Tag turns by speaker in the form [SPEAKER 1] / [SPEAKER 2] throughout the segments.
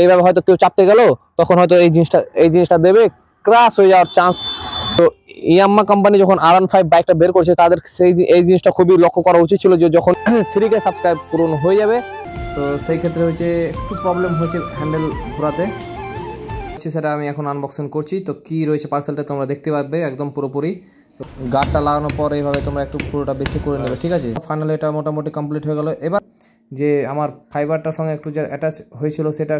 [SPEAKER 1] এইভাবে হয়তো কেউ চাপতে গেল, তখন হয়তো এই জিনিসটা এই জিনিসটা দেবে ক্রাশ হয়ে যাওয়ার চান্স তো ইয়াম্মা কোম্পানি যখন আর ওয়ান ফাইভ বাইকটা বের করছে, তাদের সেই এই জিনিসটা খুবই লক্ষ্য করা উচিত ছিল যে যখন থ্রি কে সাবস্ক্রাইব পূরণ হয়ে যাবে। তো সেই ক্ষেত্রে হচ্ছে একটু প্রবলেম হয়েছে হ্যান্ডেল ঘোরাতে। সেটা আমি এখন আনবক্সিং করছি। তো কি রয়েছে পার্সেলটা তোমরা দেখতে পাবে একদম পুরোপুরি। তো গার্ডটা লাগানোর পর এইভাবে তোমরা একটু পুরোটা বেশি করে নেবে, ঠিক আছে? ফাইনালি এটা মোটামুটি কমপ্লিট হয়ে গেল। এবার যে আমার ফাইবারটার সঙ্গে একটু যে অ্যাটাচ হয়েছিল সেটা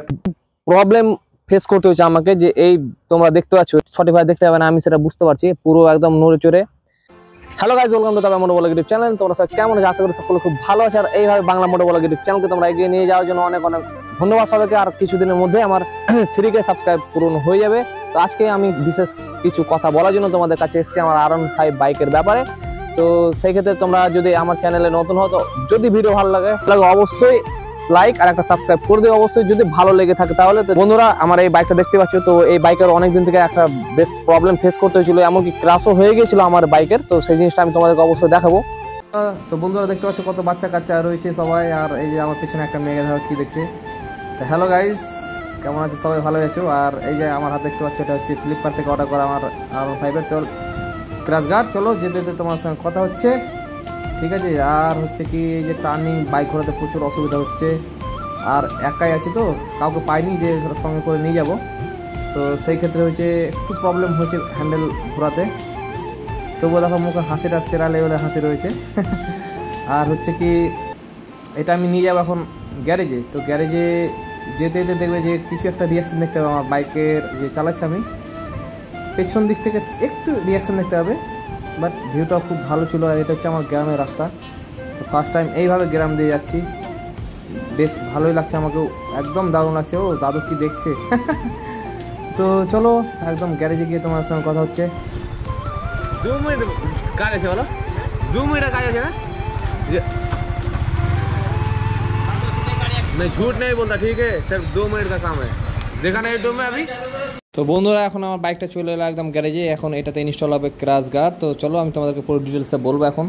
[SPEAKER 1] প্রবলেম ফেস করতে হয়েছে আমাকে যে এই তোমরা দেখতে পাচ্ছ সঠিকভাবে দেখতে পাবে না, আমি সেটা বুঝতে পারছি। পুরো একদম নড়ে চড়ে। হ্যালো গাইজ ওয়েলকাম টু তবে মোটো বলা ইউটিউব চ্যানেল তোমরা সব কেমন আছে? আশা করি সকলে খুব ভালো আছে। আর এইভাবে বাংলা মোটো বলা ইউটিউব চ্যানেলকে তোমরা এগিয়ে নিয়ে যাওয়ার জন্য অনেক অনেক ধন্যবাদ সবাইকে। আর কিছুদিনের মধ্যে আমার থ্রি কে সাবস্ক্রাইব পূরণ হয়ে যাবে। তো আজকে আমি বিশেষ কিছু কথা বলার জন্য তোমাদের কাছে এসেছি। আমার আর ফাইভ বাইকের ব্যাপারে। তো সেই ক্ষেত্রে তোমরা যদি আমার চ্যানেলে নতুন হও তো যদি ভিডিও ভালো লাগে তাহলে অবশ্যই লাইক আর একটা সাবস্ক্রাইব করে দিও। অবশ্যই যদি ভালো লেগে থাকে তাহলে তো বন্ধুরা আমার এই বাইকটা দেখতে পাচ্ছ, তো এই বাইকের অনেক দিন থেকে একটা বেশ প্রবলেম ফেস করতে হয়েছিল, এমনকি ক্রাশও হয়ে গেছিল আমার বাইকের তো সেই জিনিসটা আমি তোমাদেরকে অবশ্যই দেখাবো। তো বন্ধুরা দেখতে পাচ্ছ কত বাচ্চা কাচ্চা রয়েছে সবাই, আর এই যে আমার পিছনে একটা মেয়ে, দেখো কি দেখছে। তো হ্যালো গাইস কেমন আছে? সবাই ভালো আছো? আর এই যে আমার হাতে দেখতে পাচ্ছ, এটা হচ্ছে ফ্লিপকার্ট থেকে অর্ডার করা আমার আর ফাইভের চল ক্রাশ গার্ড চলো যেতে যেতে তোমার সঙ্গে কথা হচ্ছে, ঠিক আছে? আর হচ্ছে কি যে টার্নিং বাইক ঘোরাতে প্রচুর অসুবিধা হচ্ছে। আর একাই আছি তো, কাউকে পাইনি যে সঙ্গে করে নিয়ে যাব। তো সেই ক্ষেত্রে হচ্ছে একটু প্রবলেম হয়েছে হ্যান্ডেল ঘোরাতে। তবুও দেখো মুখে হাসিটা সেরা লেভেলের হাসি রয়েছে। আর হচ্ছে কি, এটা আমি নিয়ে যাব এখন গ্যারেজে তো গ্যারেজে যেতে যেতে দেখবে যে কিছু একটা রিয়াকশন দেখতে হবে আমার বাইকের যে চালাচ্ছি আমি। পেছন দিক থেকে একটু রিয়াকশন দেখতে হবে বাট ভিউটা খুব ভালো ছিল আর এটা হচ্ছে আমার গ্রামের রাস্তা তো ফার্স্ট টাইম এইভাবে গ্রাম দিয়ে যাচ্ছি বেশ ভালোই লাগছে আমাকেও একদম দারুণ লাগছে ও দাদু কি দেখছে তো চলো একদম গ্যারেজে গিয়ে তোমার সঙ্গে কথা হচ্ছে
[SPEAKER 2] दो मिनट काज আছে বলো দু মিনিটের কাজ আছে না ये- मैं झूठ नहीं बोलता ठीक है सिर्फ दो मिनट का काम है देखा नहीं यूट्यूब में अभी
[SPEAKER 1] তো বন্ধুরা, এখন আমার বাইকটা চলে এলো একদম গ্যারেজে। এখন এটাতে ইনস্টল হবে ক্রাশ গার্ড তো চলো, আমি তোমাদেরকে পুরো ডিটেলসে বলব এখন।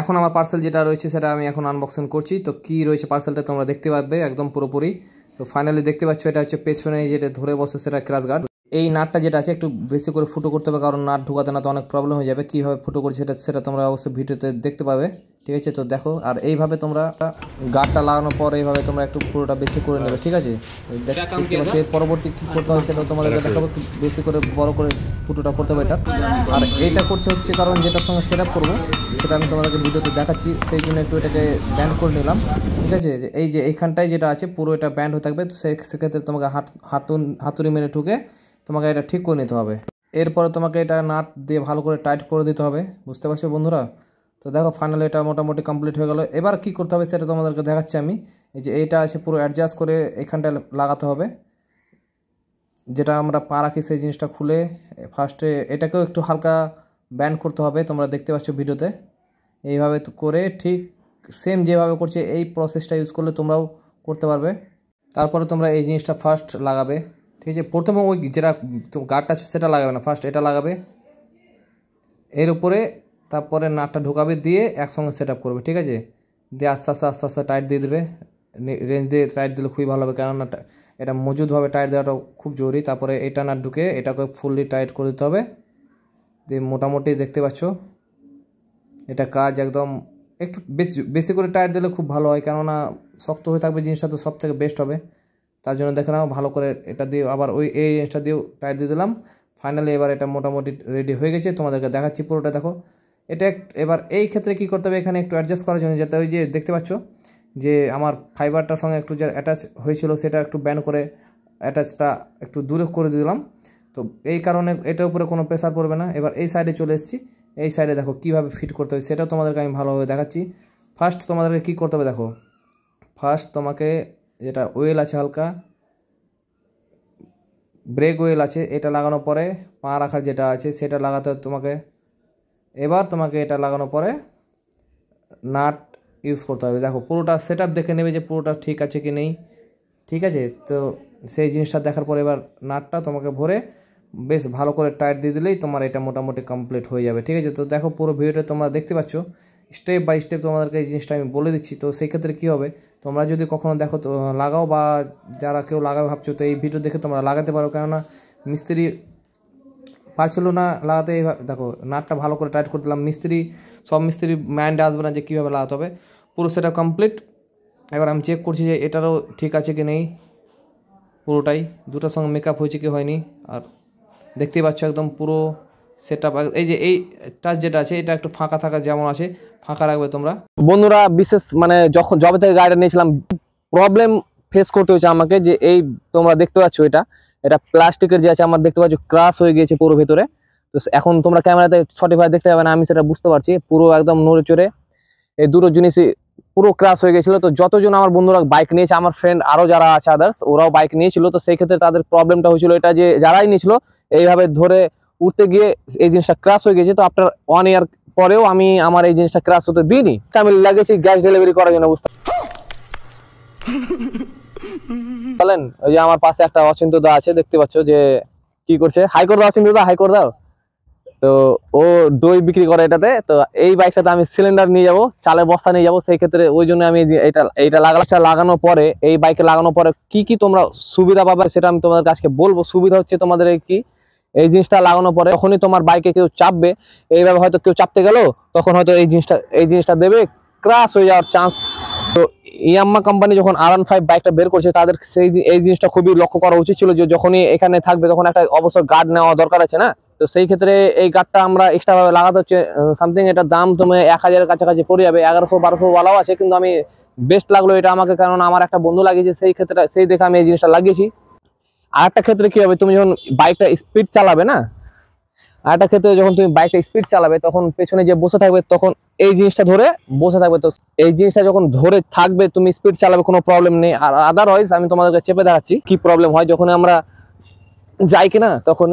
[SPEAKER 1] এখন আমার পার্সেল যেটা রয়েছে, সেটা আমি এখন আনবক্সিং করছি। তো কি রয়েছে পার্সেলটা তোমরা দেখতে পাবে একদম পুরোপুরি। তো ফাইনালি দেখতে পাচ্ছ, এটা হচ্ছে পেছনে যেটা ধরে বসে, সেটা ক্রাশ গার্ড এই নাটটা যেটা আছে, একটু বেশি করে ফুটো করতে হবে, কারণ নাট ঢুকাতে না তো অনেক প্রবলেম হয়ে যাবে। কীভাবে ফুটো করছে, সেটা সেটা তোমরা অবশ্যই ভিডিওতে দেখতে পাবে। ঠিক আছে? তো দেখো আর এইভাবে তোমরা গার্ডটা লাগানোর পর এইভাবে তোমরা একটু পুরোটা বেশি করে নেবে ঠিক আছে? পরবর্তী কী করতে হয় সেটা তোমাদেরকে দেখাবো একটু বেশি করে বড় করে ফুটোটা করতে হবে এটা। আর এইটা করছে হচ্ছে কারণ যেটার সঙ্গে সেট আপ করব সেটা আমি তোমাদেরকে ভিডিওতে দেখাচ্ছি সেই জন্য একটু এটাকে ব্যান্ড করে নিলাম ঠিক আছে? যে এই যে এইখানটায় যেটা আছে পুরো এটা ব্যান্ড হয়ে থাকবে তো সে- সেক্ষেত্রে তোমাকে হাত হাতুন হাতুড়ি মেরে ঠুকে তোমাকে এটা ঠিক করে নিতে হবে। এরপরে তোমাকে এটা নাট দিয়ে ভালো করে টাইট করে দিতে হবে বুঝতে পারছ বন্ধুরা? তো দেখো ফাইনালি এটা মোটামুটি কমপ্লিট হয়ে গেল। এবার কি করতে হবে সেটা তোমাদেরকে দেখাচ্ছি আমি। এই যে এইটা আছে পুরো অ্যাডজাস্ট করে এখানটায় লাগাতে হবে। যেটা আমরা পা রাখি সেই জিনিসটা খুলে ফার্স্টে এটাকেও একটু হালকা ব্যান্ড করতে হবে, তোমরা দেখতে পাচ্ছ ভিডিওতে। এইভাবে করে ঠিক সেম যেভাবে করছে, এই প্রসেসটা ইউজ করলে তোমরাও করতে পারবে। তারপরে তোমরা এই জিনিসটা ফার্স্ট লাগাবে। ঠিক আছে, প্রথমে ওই যেটা গার্ডটা আছে সেটা লাগাবে না ফার্স্ট এটা লাগাবে। এর উপরে তারপরে নাটটা ঢোকাবে দিয়ে একসঙ্গে সেট আপ করবে, ঠিক আছে? দিয়ে আস্তে আস্তে আস্তে আস্তে টাইট দিয়ে দেবে। রেঞ্জ দিয়ে টাইট দিলে খুবই ভালো হবে, কেননা এটা মজুদভাবে টাইট দেওয়াটা খুব জরুরি। তারপরে এটা নাট ঢুকে এটাকে ফুললি টাইট করে দিতে হবে। দিয়ে মোটামুটি দেখতে পাচ্ছ, এটা কাজ একদম একটু বেশি বেশি করে টায়ার দিলে খুব ভালো হয়, কেননা শক্ত হয়ে থাকবে জিনিসটা তো সব থেকে বেস্ট হবে। তার জন্য দেখে নাও, ভালো করে এটা দিয়ে আবার ওই, এই জিনিসটা দিয়েও টায়ার দিয়ে দিলাম। ফাইনালি এবার এটা মোটামুটি রেডি হয়ে গেছে, তোমাদেরকে দেখাচ্ছি পুরোটা, দেখো। এটা এবার এই ক্ষেত্রে কি করতে হবে? এখানে একটু অ্যাডজাস্ট করার জন্য যাতে ওই যে দেখতে পাচ্ছ যে আমার ফাইবারটার সঙ্গে একটু যে অ্যাটাচ হয়েছিল, সেটা একটু ব্যান করে অ্যাটাচটা একটু দূরে করে দিলাম। তো এই কারণে এটার উপরে কোনো প্রেশার পড়বে না। এবার এই সাইডে চলে এসেছি। এই সাইডে দেখো কীভাবে ফিট করতে হবে সেটাও তোমাদেরকে আমি ভালোভাবে দেখাচ্ছি। ফার্স্ট তোমাদেরকে কী করতে হবে দেখো? ফার্স্ট তোমাকে যেটা ওয়েল আছে হালকা ব্রেক ওয়েল আছে, এটা লাগানোর পরে পা রাখার যেটা আছে, সেটা লাগাতে তোমাকে। এবার তোমাকে এটা লাগানোর পরে নাট ইউজ করতে হবে। দেখো, পুরোটা সেট দেখে নেবে যে পুরোটা ঠিক আছে কি নেই। ঠিক আছে? তো সেই জিনিসটা দেখার পরে এবার নাটটা তোমাকে ভরে বেশ ভালো করে টাইট দিয়ে দিলেই তোমার এটা মোটামুটি কমপ্লিট হয়ে যাবে। ঠিক আছে? তো দেখো, পুরো ভিডিওটা তোমরা দেখতে পাচ্ছ।
[SPEAKER 3] স্টেপ বাই স্টেপ তোমাদেরকে এই জিনিসটা আমি বলে দিচ্ছি। তো সেই ক্ষেত্রে কী হবে? তোমরা যদি কখনো দেখো লাগাও বা যারা কেউ লাগাবে ভাবছ, তো এই ভিডিও দেখে তোমরা লাগাতে পারো। কেননা মিস্ত্রি পারছিল না লাগাতে দেখো, নাটটা ভালো করে টাইট করে দিলাম। মিস্ত্রি, সব মিস্ত্রি মাইন্ডে আসবে না যে কীভাবে লাগাতে হবে। পুরো সেটা কমপ্লিট এবার আমি চেক করছি যে এটারও ঠিক আছে কি নেই। পুরোটাই। দুটোর সঙ্গে মেকআপ হয়েছে কি হয়নি। আর দেখতেই পাচ্ছ একদম পুরো সেট এই যে এই টাচ যেটা আছে, এটা একটু ফাঁকা থাকা যেমন আছে, ফাঁকা রাখবে তোমরা।
[SPEAKER 1] বন্ধুরা, বিশেষ মানে যখন জবে থেকে গাড়িটা নিয়েছিলাম প্রবলেম ফেস করতে হয়েছে আমাকে যে এই তোমরা দেখতে পাচ্ছ এটা। এটা প্লাস্টিকের যে আছে, আমার দেখতে পাচ্ছ, ক্রাশ হয়ে গিয়েছে পুরো ভেতরে। তো এখন তোমরা ক্যামেরাতে সঠিকভাবে দেখতে পাবে না, আমি সেটা বুঝতে পারছি। পুরো একদম নড়ে চড়ে এই দুটো জিনিসই পুরো ক্রাশ হয়ে গেছিল তো যতজন আমার বন্ধুরা বাইক নিয়েছে, আমার ফ্রেন্ড আরও যারা আছে আদার্স ওরাও বাইক নিয়েছিল। তো সেই ক্ষেত্রে তাদের প্রবলেমটা হয়েছিল এটা যে, যারাই নিয়েছিল, এইভাবে ধরে উঠতে গিয়ে এই জিনিসটা ক্রাশ হয়ে গেছে তো আফটার ওয়ান ইয়ার পরেও আমি আমার এই জিনিসটা ক্রাশ হতে দিইনি। আমি লাগিয়েছি গ্যাস ডেলিভারি করার জন্য, বুঝতে বলেন, ওই যে আমার পাশে একটা অচিন্ত দা আছে, দেখতে পাচ্ছ যে কি করছে। হাই করে দাও অচিন্ত দা হাই করে দাও। তো ও দই বিক্রি করে এটাতে, তো এই বাইকটাতে আমি সিলিন্ডার নিয়ে চালের বস্তা নিয়ে সেই ক্ষেত্রে ওই জন্য আমি যে এটা লাগালাটা লাগানোর পরে, এই বাইকে লাগানোর পরে কি কি তোমরা সুবিধা পাবে সেটা আমি তোমাদের কাছে বলব। সুবিধা হচ্ছে তোমাদের কি? এই জিনিসটা লাগানোর পরে যখনই তোমার বাইকে কেউ চাপবে, এইভাবে হয়তো কেউ চাপতে গেল, তখন হয়তো এই জিনিসটা এই জিনিসটা দেবে ক্রাশ হয়ে যাওয়ার চান্স ইয়াম্মা কোম্পানি যখন আর ফাইভ বাইকটা বের করছে, তাদের সেই এই জিনিসটা খুবই লক্ষ্য করা উচিত ছিল যে যখনই এখানে থাকবে তখন একটা অবশ্যই গার্ড নেওয়া দরকার আছে না? তো সেই ক্ষেত্রে এই গার্ডটা আমরা এক্সট্রা ভাবে লাগাতে হচ্ছে সামথিং এটার দাম তুমি এক হাজারের কাছাকাছি পড়ে যাবে, এগারোশো বারোশো ওয়ালাও আছে, কিন্তু আমি বেস্ট লাগল এটা আমাকে, কারণ আমার একটা বন্ধু লাগিয়েছে, সেই ক্ষেত্রে, সেই দেখে আমি এই জিনিসটা লাগিয়েছি। আর একটা ক্ষেত্রে কী হবে, তুমি যখন বাইকটা স্পিড চালাবে না আর একটা ক্ষেত্রে যখন তুমি বাইকটা স্পিড চালাবে, তখন পেছনে যে বসে থাকবে, তখন এই জিনিসটা ধরে বসে থাকবে। তো এই জিনিসটা যখন ধরে থাকবে, তুমি স্পিড চালাবে, কোনো প্রবলেম নেই। আর আদারওয়াইজ আমি তোমাদেরকে চেপে দেখাচ্ছি কি প্রবলেম হয় যখন আমরা যাই কিনা, তখন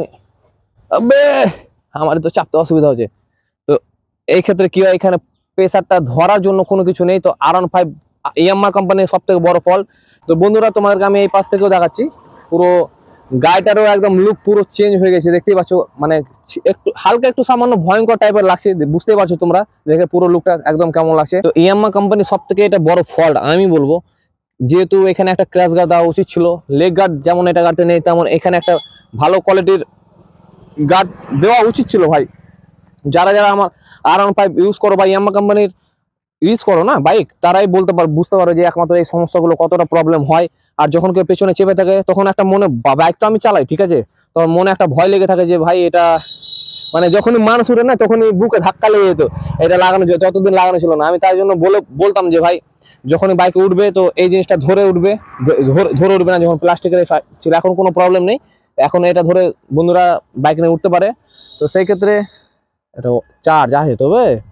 [SPEAKER 1] আমার তো চাপতে অসুবিধা হচ্ছে। তো এই ক্ষেত্রে কি হয়, এখানে প্রেসারটা ধরার জন্য কোনো কিছু নেই। তো আর ওয়ান ফাইভ ইয়াম্মা কোম্পানির সব থেকে বড় ফল। তো বন্ধুরা, তোমাদেরকে আমি এই পাশ থেকেও দেখাচ্ছি। পুরো গাড়িটারও একদম লুক পুরো চেঞ্জ হয়ে গেছে, দেখতেই পাচ্ছ মানে একটু, হালকা একটু সামান্য ভয়ঙ্কর টাইপের লাগছে বুঝতেই পারছ তোমরা, দেখে পুরো লুকটা একদম কেমন লাগছে। তো ইয়াম্মা কোম্পানি সব থেকে এটা বড় ফল্ট আমি বলব, যেহেতু এখানে একটা ক্র্যাশ গার্ড দেওয়া উচিত ছিল লেগ গার্ড যেমন এটা গাড়িতে নেই, তেমন এখানে একটা ভালো কোয়ালিটির গার্ড দেওয়া উচিত ছিল ভাই। যারা যারা আমার আর ওয়ান ফাইভ ইউজ করো বা ইয়াম্মা কোম্পানির ইউজ করো না বাইক তারাই বলতে পার বুঝতে পারো যে একমাত্র এই সমস্যাগুলো কতটা প্রবলেম হয়। আর যখন কেউ পেছনে চেপে থাকে, তখন একটা মনে বাইক তো আমি চালাই, ঠিক আছে? তখন মনে একটা ভয় লেগে থাকে যে, ভাই, এটা মানে যখনই মানুষ উঠে না, তখনই বুকে ধাক্কা লেগে যেত। এটা লাগানো যেত ততদিন লাগানো ছিল না। আমি তাই জন্য বলে, বলতাম যে, ভাই, যখনই বাইকে উঠবে, তো এই জিনিসটা ধরে উঠবে, ধরে- উঠবে না, যখন প্লাস্টিকের ছিল, এখন কোনো প্রবলেম নেই। এখন এটা ধরে বন্ধুরা বাইক নিয়ে উঠতে পারে। তো সেই ক্ষেত্রে এটা চার্জ আছে তবে